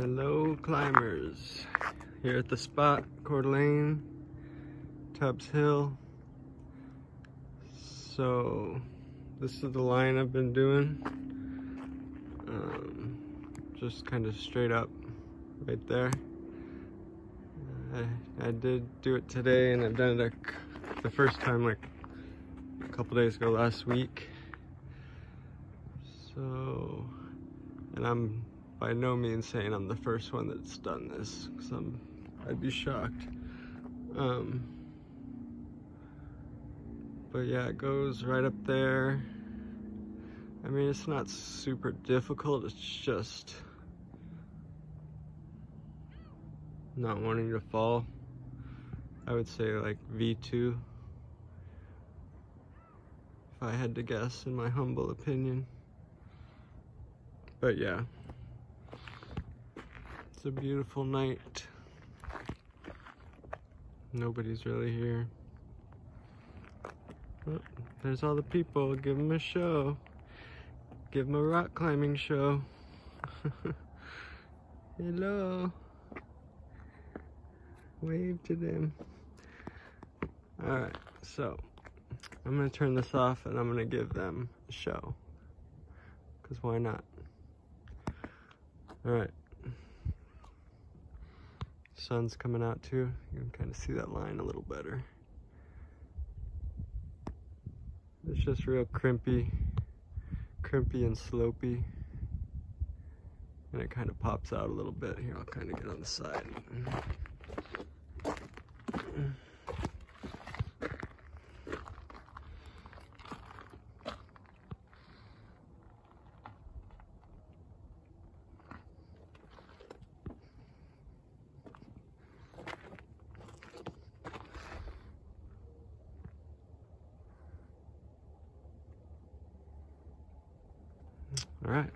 Hello climbers, here at the spot, Coeur d'Alene, Tubbs Hill. So this is the line I've been doing, um, just kind of straight up right there. I, I did do it today and I've done it a, the first time like a couple days ago last week. So, and I'm by no means saying I'm the first one that's done this, because I'm, I'd be shocked. Um, but yeah, it goes right up there. I mean, it's not super difficult, it's just not wanting to fall. I would say like V2, if I had to guess in my humble opinion. But yeah. It's a beautiful night. Nobody's really here. Oh, there's all the people. Give them a show. Give them a rock climbing show. Hello. Wave to them. Alright, so I'm going to turn this off and I'm going to give them a show. Because why not? Alright sun's coming out too. You can kind of see that line a little better. It's just real crimpy, crimpy and slopey. And it kind of pops out a little bit. Here, I'll kind of get on the side. All right.